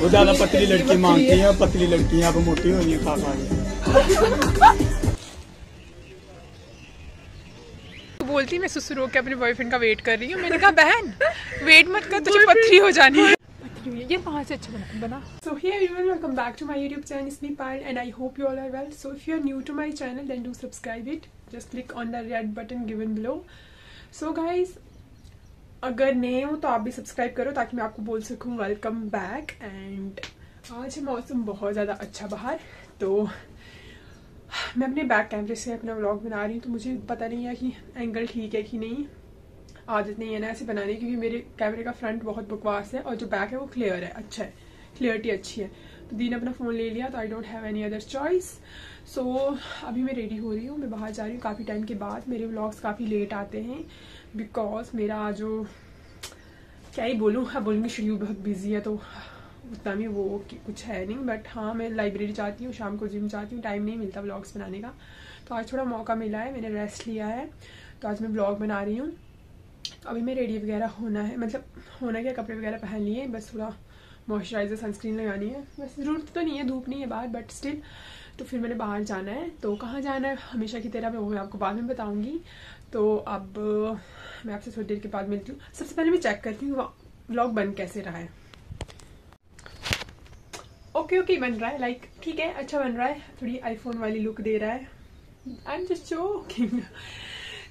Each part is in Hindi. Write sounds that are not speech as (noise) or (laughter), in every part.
वो ज़्यादा पतली लड़की मांगती है पतली लड़कियाँ अब मोटी हो रही है खा खा तो बोलती मैं सुसुर होकर अपने बॉयफ्रेंड का वेट कर रही हूँ मैंने कहा बहन वेट मत कर तुझे पथरी हो जानी है. है ये कहाँ से अच्छा बना बना। So here everyone welcome back to my YouTube channel it's me Payal and I hope you all are well so if you are new to my channel then do subscribe it just click on the red button given below so guys अगर नए हो तो आप भी सब्सक्राइब करो ताकि मैं आपको बोल सकूँ वेलकम बैक एंड आज मौसम बहुत ज़्यादा अच्छा बाहर तो मैं अपने बैक कैमरे से अपना व्लॉग बना रही हूँ तो मुझे पता नहीं है कि एंगल ठीक है कि नहीं। आदत नहीं है ना ऐसे बनाने, क्योंकि मेरे कैमरे का फ्रंट बहुत बकवास है और जो बैक है वो क्लियर है अच्छा है क्लियरिटी अच्छी है। तो दीन अपना फ़ोन ले लिया तो I don't have any other choice so अभी मैं रेडी हो रही हूँ, मैं बाहर जा रही हूँ, काफ़ी टाइम के बाद, मेरे व्लॉग्स काफ़ी लेट आते हैं। बिकॉज़ मेरा जो, क्या ही बोलूँ हाँ बोलूँगी शेड्यूल बहुत बिज़ी है तो उतना भी वो कुछ है नहीं बट हाँ मैं लाइब्रेरी जाती हूँ, शाम को जिम जाती हूँ टाइम नहीं मिलता ब्लॉग्स बनाने का। तो आज थोड़ा मौका मिला है, मैंने रेस्ट लिया है तो आज मैं ब्लॉग बना रही हूँ। तो अभी मैं रेडी वगैरह होना है मतलब होना क्या, कपड़े वगैरह पहन लिए, बस थोड़ा मॉइस्चराइजर सनस्क्रीन लगानी है। वैसे ज़रूरत तो नहीं है, धूप नहीं है बाहर बट स्टिल तो फिर मैंने बाहर जाना है। तो कहाँ जाना है, हमेशा की तरह मैं वो आपको बाद में बताऊँगी। तो अब मैं आपसे थोड़ी देर के बाद मिलती हूँ। सबसे पहले मैं चेक करती हूँ व्लॉग बन कैसे रहा है। ओके ओके बन रहा है लाइक ठीक है अच्छा बन रहा है। थोड़ी आईफोन वाली लुक दे रहा है। आई एम जस्ट जोकिंग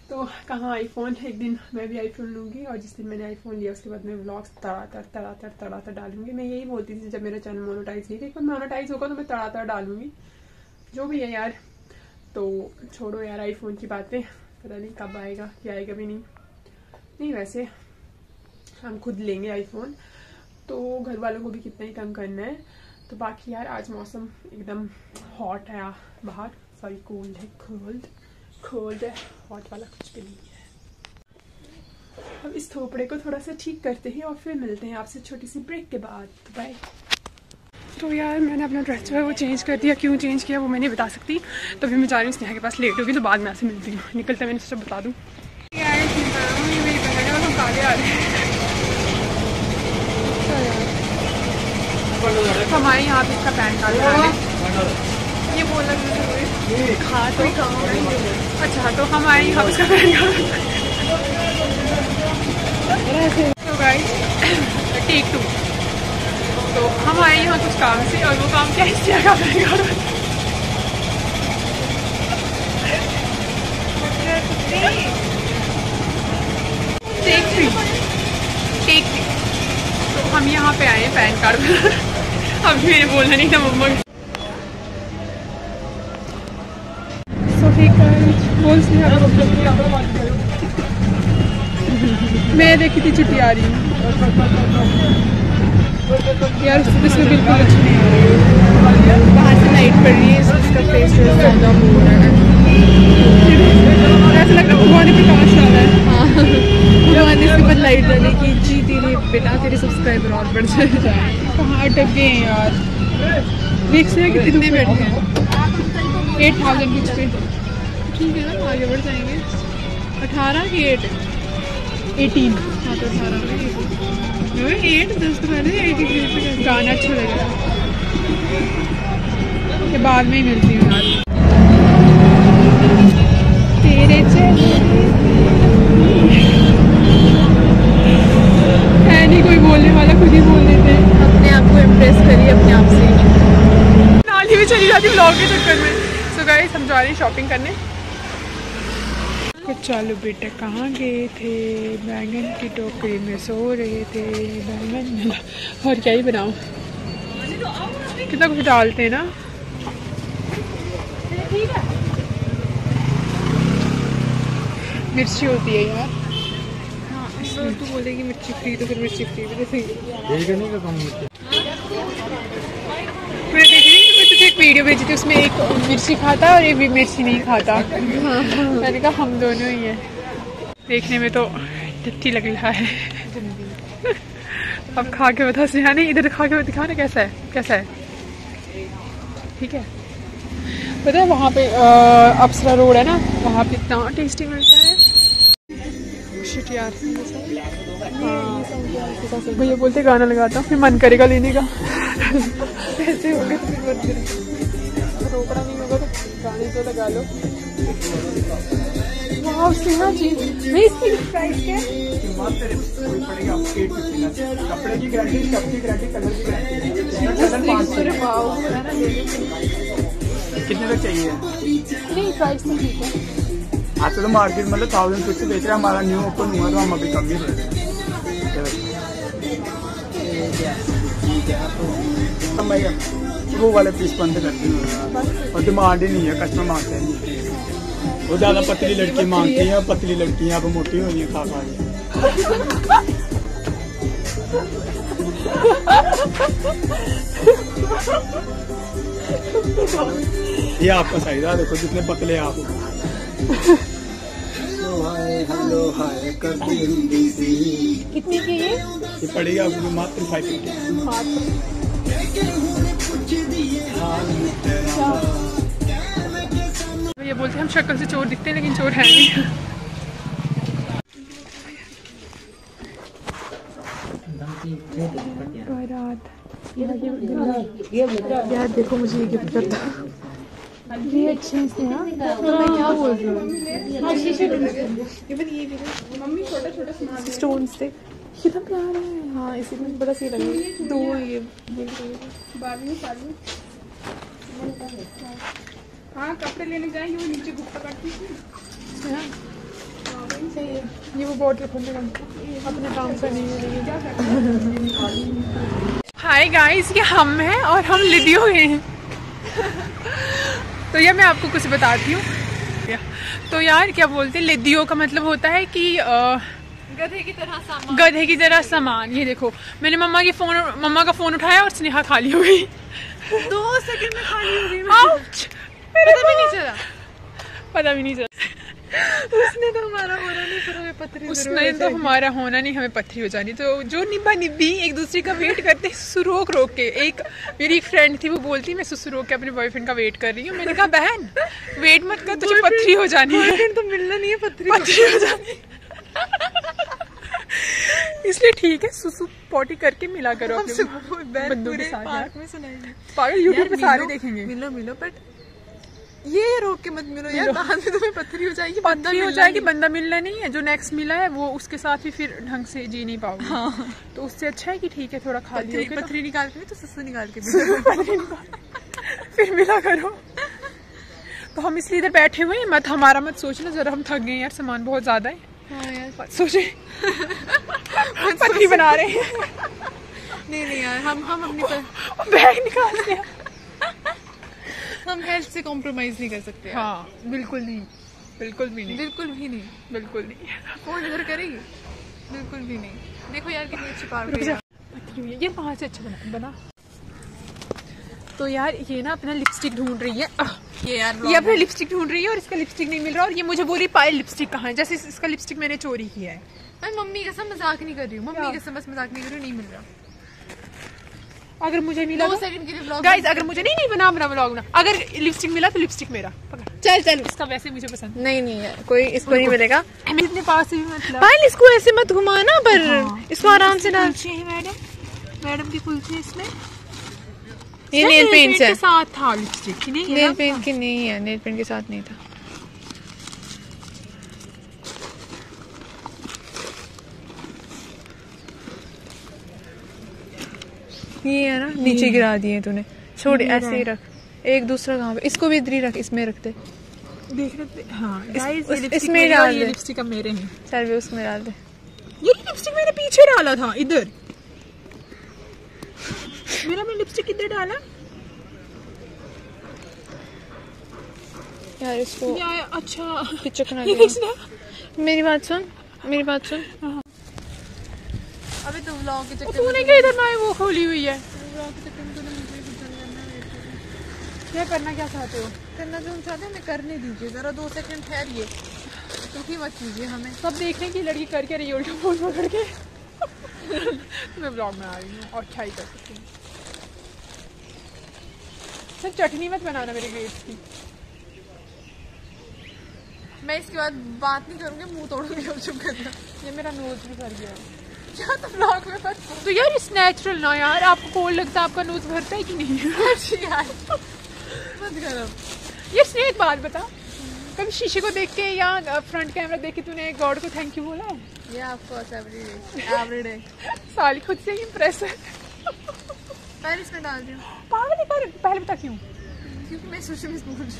तो कहाँ आईफोन एक दिन मैं भी आईफोन लूँगी और जिस दिन मैंने आईफोन लिया, उसके बाद मैं व्लॉग्स तड़ातर तड़ातर तड़ातर डालूँगी। मैं यही बोलती थी जब मेरा चैनल मोनोटाइज नहीं था, एक बार मोनोटाइज होगा तो मैं तड़ातर डालूँगी। जो भी है यार। तो छोड़ो यार आईफोन की बातें। पता नहीं कब आएगा क्या आएगा भी नहीं। नहीं, वैसे हम खुद लेंगे आईफोन तो घर वालों को भी कितना ही तंग करना है। तो बाकी यार, आज मौसम एकदम हॉट है बाहर। सॉरी कोल्ड है कोल्ड कोल्ड है हॉट वाला कुछ भी नहीं है। अब इस थोपड़े को थोड़ा सा ठीक करते हैं और फिर मिलते हैं आपसे छोटी सी ब्रेक के बाद। तो बाय तो यार मैंने अपना ड्रेस जो है वो चेंज कर दिया। क्यों चेंज किया वो मैं नहीं बता सकती। तो अभी मैं जा रही हूँ स्नेहा के पास। लेट होगी तो बाद में आपसे मिलती हूँ। निकलते मैंने सोचा बता दूँ। हैं हमारे यहाँ पे इसका पैन कार्ड ये बोला खा तो अच्छा तो हमारे यहाँ पे इसका पैन कार्ड तो टेक टू तो हम आए यहाँ कुछ काम से और वो काम क्या है इसलिए का टेक थ्री टेक थ्री तो हम यहाँ पे आए पैन कार्ड अभी मैंने बोलना नहीं था मम्मा (laughs) मैं देखी थी छुट्टी आ रही हूँ। यार तस्वीर बिल्कुल अच्छी नहीं आ रही है। बाहर से लाइट पड़ रही है इसका फेस है ज़्यादा हो रहा है। ऐसा लग रहा है भगवान ने प्रकाश डाला है। भगवान ने इसके बाद लाइट डाली कि जी तेरे बिना तेरे सब्सक्राइबर और बढ़ जाए। कहाँ अटक गए हैं यार। देख से कि कितने बैठे हैं। एट थाउज़ेंड कुछ पे। ठीक है ना आगे बढ़ जाएँगे। अठारह की एट एटीन हाँ तो अठारह तो गाना अच्छा लगेगा बाद में ही मिलती हूँ यार तेरे है नहीं कोई बोलने वाला खुद ही बोल देते अपने आप को इम्प्रेस करिए अपने आप से नाली में चली जाती ब्लॉग के चक्कर में सो गाइस हम जा रहे हैं शॉपिंग करने चलो बेटा कहाँ गए थे? बैंगन की टोकरी में सो रहे थे। बैंगन मिला। और क्या ही बनाऊँ? कितना कुछ डालते हैं ना? मिर्ची होती है यार। तो तू बोलेगी मिर्ची फ्री तो फिर मिर्ची फ्री भी तो सही नहीं का एक वीडियो भेजी थी, उसमें एक मिर्ची खाता और एक भी मिर्ची नहीं खाता। मैंने कहा, हम दोनों ही हैं। देखने में तो टट्टी लग रहा है। अब खा के बता सिहा नहीं इधर खा के दिखा ना कैसा है कैसा है। ठीक है। पता है, वहाँ पे अप्सरा रोड है ना, वहाँ पे इतना टेस्टी मिलता है। शिट यार हाँ भैया बोलते गाना लगाता फिर मन करेगा लेने का। पैसे हो गए। फिर करो रोकना नहीं होगा तो गाने तो लगा लो। वाह स्नेहा जी। मैं इसकी प्राइस क्या? है कपड़े की गारंटी की गारंटी कलर की गारंटी कितने तक चाहिए? नहीं प्राइस तो ठीक है। आज तो मार्केट मतलब थाउज़ेंड फिफ्टी बेच रहे हैं हमारा न्यू ओपन हुआ तो हम अभी कम ही वो वाले पीस बंद करते हैं और डिमांड ही नहीं है कस्टमर मांगते हैं वो ज़्यादा पतली लड़की मांगती है पतली लड़कियाँ अब मोटी हो रही है खा खा के ये आपका साइज़ है देखो जितने पतले आप हो हेलो हाय हेलो हाय करती हिंदी सी कितनी की ये? ये पड़ेगी आपको मात्र फाइव फिफ्टी ये बोलते हैं हम शक्ल से चोर दिखते हैं लेकिन चोर है नहीं। यार देखो मुझे ये गिफ्ट करता ये अच्छे हैं स्नेहा तो मैं क्या बोल रही हूँ? स्टोन से। कितना प्यारा है। हाँ इसी में बड़ा सही लगे दो ये हाँ कपड़े लेने जाएँगे वो नीचे गुप्ता करती ये वो बॉटल खोलने का। अपने काम से नहीं हाय गाइस ये हम हैं और हम लिडियो हैं। तो यह मैं आपको कुछ बताती हूँ। तो यार क्या बोलते हैं? लिदियो का मतलब होता है कि आ, गधे की तरह सामान। गधे की तरह सामान। ये देखो मैंने मम्मा की फ़ोन मम्मा का फ़ोन उठाया और स्नेहा खाली हो गई। दो सेकंड में खाली हो गई पता भी नहीं चला। पता भी नहीं चला। उसने तो हमारा होना नहीं पर हमें पत्थरी उसने तो हमारा होना नहीं हमें पत्थरी हो जानी। तो जो निब्बा निब्बी एक दूसरे का वेट करते सुसु रोक के एक मेरी फ्रेंड थी वो बोलती मैं सुसु रोक के अपने बॉयफ्रेंड का वेट कर रही हूँ। मैंने कहा बहन वेट मत कर तुझे पत्थरी हो जानी है। तो मिलना नहीं है पत्थरी पत्थरी हो जानी इसलिए ठीक है सुसु पॉटी करके मिला करो अपने बंदों के साथ पार्क में सुनाएँगे पागल यूट्यूब पे सारे देखेंगे। मिलो मिलो बट ये रोक के मत मिलो यार बाद में तुम्हें पत्थरी हो जाएगी बंदा पत्थरी हो जाएगी। बंदा मिलना नहीं है जो नेक्स्ट मिला है वो उसके साथ भी फिर ढंग से जी नहीं पाओगे। हाँ। तो उससे अच्छा है कि ठीक है थोड़ा खाली पत्थरी तो। पत्थरी निकाल के तो सस्सू निकाल के फिर मिला करो। तो हम इसलिए इधर बैठे हुए हैं मत हमारा मत सोचना जरा हम थक गए यार सामान बहुत ज़्यादा है। हाँ सोचे। (laughs) पत्नी बना रहे हैं। नहीं नहीं यार हम हम अपनी बैग निकाल दिया। हम हेल्थ से कॉम्प्रोमाइज नहीं कर सकते हाँ बिल्कुल नहीं। बिल्कुल भी नहीं। बिल्कुल भी नहीं। बिल्कुल नहीं। फ़ोन इधर करेगी? बिल्कुल भी नहीं। देखो यार कितनी अच्छी पार्क ये कहाँ से अच्छा बना बना। तो यार ये ना अपना लिपस्टिक ढूंढ रही है। ये यार ये अपना लिपस्टिक ढूंढ रही है और इसका लिपस्टिक नहीं मिल रहा। और ये मुझे बोली पायल लिपस्टिक कहाँ है? जैसे इसका लिपस्टिक मैंने चोरी किया है। मैं मम्मी कसम मज़ाक नहीं कर रही हूँ? मम्मी कसम बस मज़ाक नहीं कर रही हूँ नहीं मिल रहा। अगर मुझे मिला दो सेकंड के लिए vlog गाइस अगर मुझे नहीं नहीं बना बना ब्लॉग ना। अगर लिपस्टिक मिला तो लिपस्टिक मेरा। चल चल। इसका वैसे मुझे पसंद नहीं। नहीं है कोई इसको नहीं मिलेगा। इतने पास से भी मतलब पायल इसको ऐसे मत घुमाना पर हाँ। इसको आराम से डाल। कुलचे हैं मैडम। मैडम की कुलचे हैं इसमें। ये नेल पेंट के साथ था लिपस्टिक नहीं नेल पेंट की नहीं है नेल पेंट के साथ नहीं था। ये है ना नीचे गिरा दिए तूने। छोड़ ऐसे ही रख। एक दूसरा कहाँ पे? इसको भी इधर ही रख इसमें रहे थे हाँ इसमें डाल दे। लिपस्टिक मेरे हैं। चल भी उसमें डाल दे। ये लिपस्टिक मैंने पीछे डाला था इधर। मेरा मैं लिपस्टिक किधर डाला। यार इसको अच्छा। मेरी बात सुन मेरी बात सुन। हाँ। तू व्लॉग के वो तूने क्या इधर ना वो खोली हुई है? क्या करना क्या चाहते हो? करना जो हम चाहते हैं हमें करने दीजिए। जरा दो सेकंड ठहरिए। दुखी मत कीजिए हमें। सब देख रहे हैं कि लड़की कर क्या रही उल्टा फ़ोन पकड़ के। (laughs) मैं ब्लॉग में आ रही हूँ और क्या ही कर सकती हूँ। सर चटनी मत बनाना मेरे ग्रेप्स की। मैं इसके बाद बात नहीं करूँगी मुँह तोड़ूँगी और चुप करना। ये मेरा नोज़ भी भर गया। है क्या तो ब्लॉग में मत तो यार इस नेचुरल ना यार। आपको कोल्ड लगता है आपका नोज़ भरता है कि (laughs) नहीं? यार। मत करो। ये स्नेह एक बात बता कभी शीशे को देख के या फ्रंट कैमरा देख के तूने गॉड को थैंक यू बोला या of course every day every day साली खुद से ही इम्प्रेस है। पहले इसमें डाल दियो। पागल है पर पहले बता क्यों? क्योंकि मैं सुशी में पूछ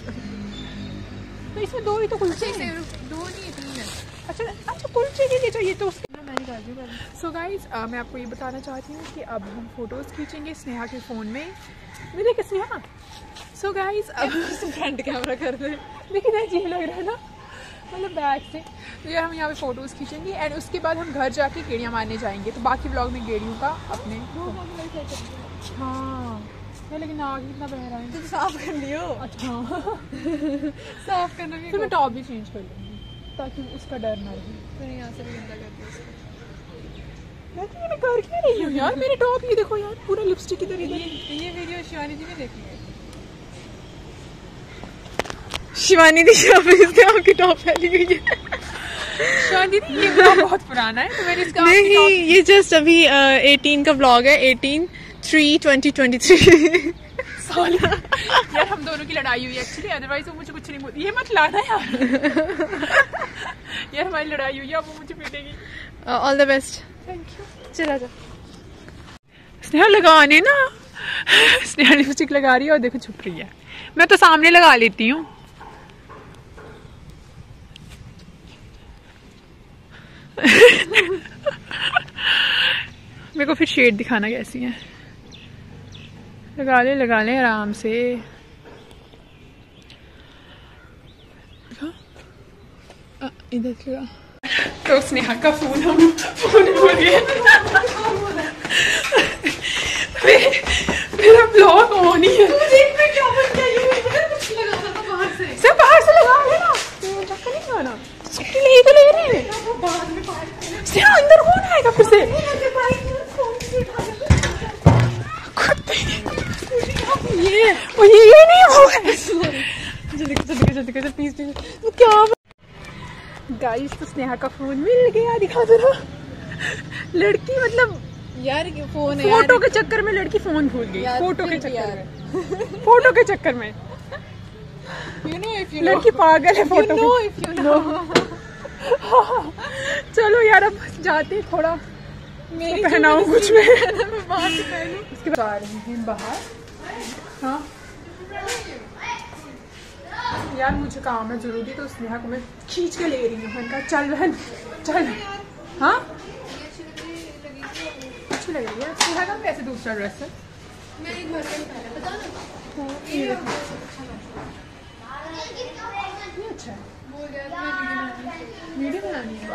तो इसमें दो ही तो कुलचे अच्छा, दो नहीं तीन है। अच्छा अच्छा कुलचे के लिए चाहिए तो सो गाइज़ मैं आपको ये बताना चाहती हूँ कि अब हम फ़ोटोज़ खींचेंगे स्नेहा के फ़ोन में। मैं देखे स्नेहा? सो गाइज़ अब फ्रंट कैमरा कर दे। देखिए ना अजीब लग रहा है ना मतलब बैग से। तो यार हम यहाँ पे फ़ोटोज़ खींचेंगे एंड उसके बाद हम घर जाके गेड़ियाँ मारने जाएँगे। तो बाकी ब्लॉग में गेड़ियों का अपने हाँ। लेकिन आग इतना बह रहा है। तो साफ़ कर लियो अच्छा। (laughs) साफ़ करना भी फिर मैं टॉप भी चेंज कर लूँगी। ताकि उसका डर ना रहे। फिर यहाँ से भी गंदा करती है मैं तो कर क्यों रही हूँ यार मेरे टॉप ये देखो यार पूरा लिपस्टिक इधर इधर। ये ये वीडियो शिवानी जी ने देखी है। शिवानी दी ऑफ़िस से आपकी टॉप फैली हुई है। शादी दीदी ये ब्लॉग बहुत पुराना है तो मैंने इसका नहीं ये जस्ट अभी एटीन का ब्लॉग है eighteen three twenty twenty three साल। यार हम दोनों की लड़ाई हुई एक्चुअली अदरवाइज़ वो मुझे कुछ नहीं बोलती ये मत लाना यार। यार हमारी लड़ाई हुई है वो मुझे पीटेगी all the best thank you चला जा। स्नेहा लगाने ना। स्नेहा लिपस्टिक लगा रही है और देखो छुप रही है। मैं तो सामने लगा लेती हूँ। मेरे को फिर शेड दिखाना कैसी है। लगा ले लगा ले आराम से। इधर लगा। तो स्नेहा का फ़ोन हम फ़ोन भूल गए मेरा ब्लॉग ऑन ही है। सब बाहर से लगा लेना चक्कर नहीं खाना छुट्टी ले तो ले रहे हैं। स्नेहा का फ़ोन मिल गया दिखा दो ना लड़की मतलब यार ये फ़ोन है फ़ोटो के चक्कर में लड़की फ़ोन भूल गई फ़ोटो के चक्कर में। फ़ोटो के चक्कर में। यू नो इफ़ यू लड़की पागल है फ़ोटो नो के इफ़ यू नो चलो यार अब जाते हैं थोड़ा। मेरी तो पहनाऊं कुछ मैं। उसके (laughs) बाद आ रही हैं बाहर। हाँ। यार मुझे काम है ज़रूरी तो स्नेहा को मैं खींच के ले रही हूँ। मैंने कहा चल बहन चल। हाँ? अच्छी लग रही है। स्नेहा का कैसे दूसरा ड्रेस है? ये देखो ये अच्छा है। वीडियो बनानी है?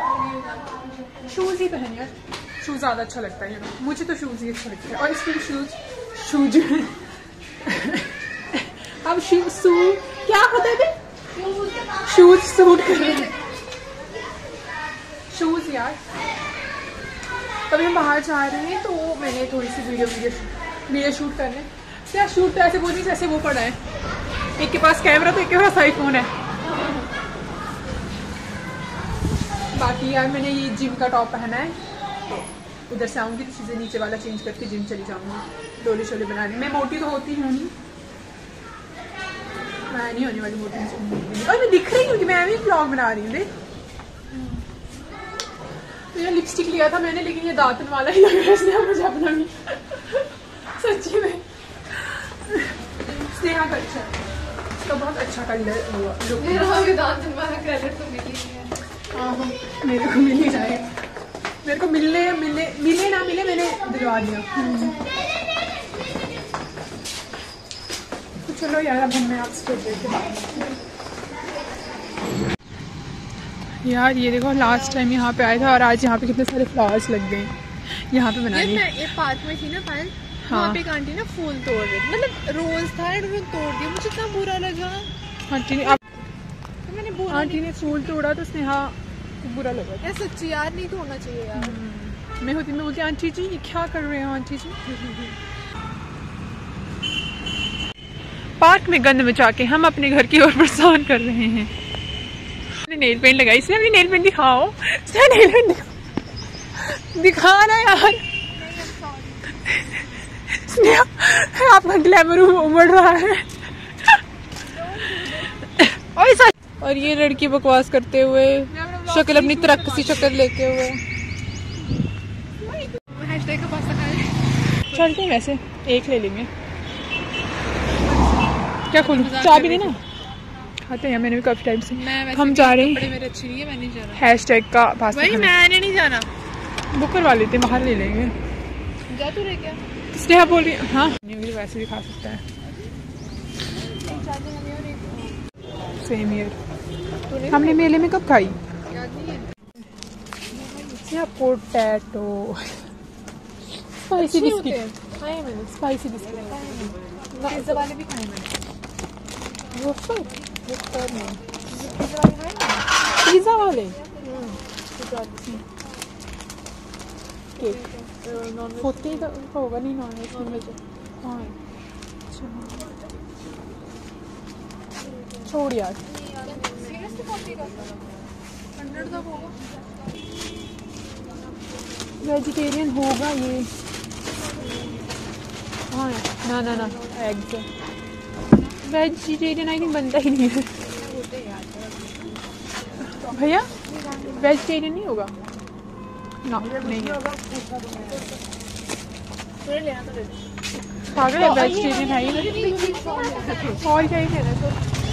शूज़ ही पहन यार। शूज़ ज़्यादा अच्छा लगता है ये मुझे तो शूज़ ही अच्छे लगते हैं। और इसके शूज़ शूज़ (laughs) अब शूज़ सू क्या होता है शूज़ सूट कर रहे हैं शूज़ यार। कभी हम बाहर जा रहे हैं तो मैंने थोड़ी सी वीडियो वीडियो वीडियो शूट करने। क्या शूट तो ऐसे बोल जैसे वो पड़ा है। एक के पास कैमरा तो एक के पास आईफोन है। बाकी यार, मैंने ये जिम का टॉप पहना है। तो उधर से आऊँगी तो चीज़ें नीचे वाला चेंज करके जिम चली जाऊँगी। डोले शोले बनाने। मैं मोटी तो होती हूँ नहीं। मैं नहीं होने वाली मोटी और मैं दिख रही हूँ कि मैं भी ब्लॉग बना रही हूँ तो लिपस्टिक लिया था मैंने लेकिन ये दातन वाला ही लग रहा है इसलिए मुझे अपना भी। सच्ची में। स्नेहा का अच्छा। इसका बहुत अच्छा कलर हुआ। लुक मेरा अभी दांत वाला क्रेडिट तो मिली है हाँ, मेरे को मिल ही जाएगा। मेरे को मिलने मिलने मिले ना मिले मैंने दिलवा दिया। चलो यार अब हम आपसे देर यार ये देखो लास्ट टाइम यहाँ पे आया था और आज यहाँ पे कितने सारे फ्लावर्स लग गए। यहाँ पे बना ये ये पार्क में थी ना पायल हाँ। वहाँ पे एक आंटी ना फूल तोड़ रही थी। मतलब रोज था एंड उन्होंने तोड़ दिया। मुझे इतना बुरा लगा। आंटी ने तो मैंने बोला आंटी ने फूल तोड़ा तो स्नेहा को बुरा लगा। यार सच्ची यार नहीं तोड़ना चाहिए यार। मैं होती मैं बोलती आंटी जी ये क्या कर रहे हो आंटी जी? पार्क में गंद मचा के हम अपने घर की ओर प्रस्थान कर रहे हैं। नेल पेंट लगाई इसने अपनी नेल पेंट दिखाओ। नेल पेंट दिखाओ। दिखाना यार। आपका ग्लैमर उमड़ रहा है। और ये लड़की बकवास करते हुए, शक्ल अपनी तरक्की सी शक्ल लेके हुए। चलते वैसे, एक ले लेंगे। क्या खोलूं? चाय भी लेना खाते हैं मैंने भी काफ़ी टाइम से। हम जा रहे हैं। मेरे नहीं मैं नहीं जाना। हैश टैग का पास मैंने नहीं जाना। बुक करवा लेते बाहर ले लेंगे। जा तू रह क्या स्नेहा बोल रही है? नहीं वैसे भी खा सकता है। सेम ईयर हमने मेले में कब खाई? पोटैटो स्पाइसी बिस्किट खाए मैंने। स्पाइसी बिस्किट भी खाए मैंने वफर पिज्जा वाले केक ही तो होगा नहीं नॉन वेज में मुझे हाँ। छोड़ यार वेजिटेरियन होगा ये हाँ ना ना ना एग्स वेजिटेरियन आई थिंक बनता ही नहीं है। भैया वेजिटेरियन नहीं होगा? ना नहीं है। पागल है वेजिटेरियन है। और क्या ही कहना सर